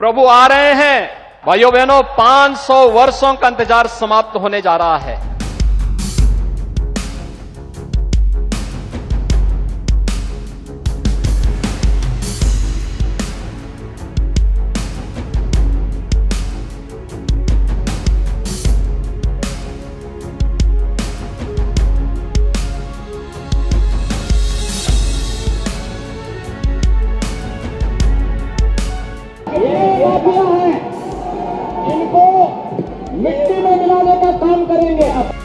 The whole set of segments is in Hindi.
प्रभु आ रहे हैं। भाइयों बहनों 500 वर्षों का इंतज़ार समाप्त होने जा रहा है। काम करेंगे अब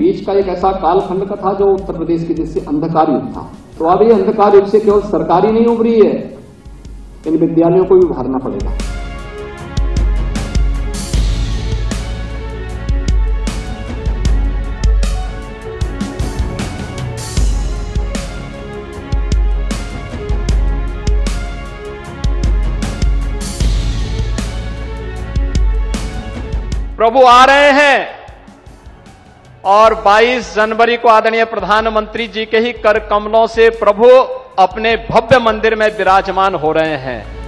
बीच का एक ऐसा कालखंड का था जो उत्तर प्रदेश की जैसे अंधकार युग था। तो अब ये अंधकार युग से केवल सरकारी नहीं उभरी है, इन विद्यालयों को भी उभारना पड़ेगा। प्रभु आ रहे हैं। और 22 जनवरी को आदरणीय प्रधानमंत्री जी के ही कर कमलों से प्रभु अपने भव्य मंदिर में विराजमान हो रहे हैं।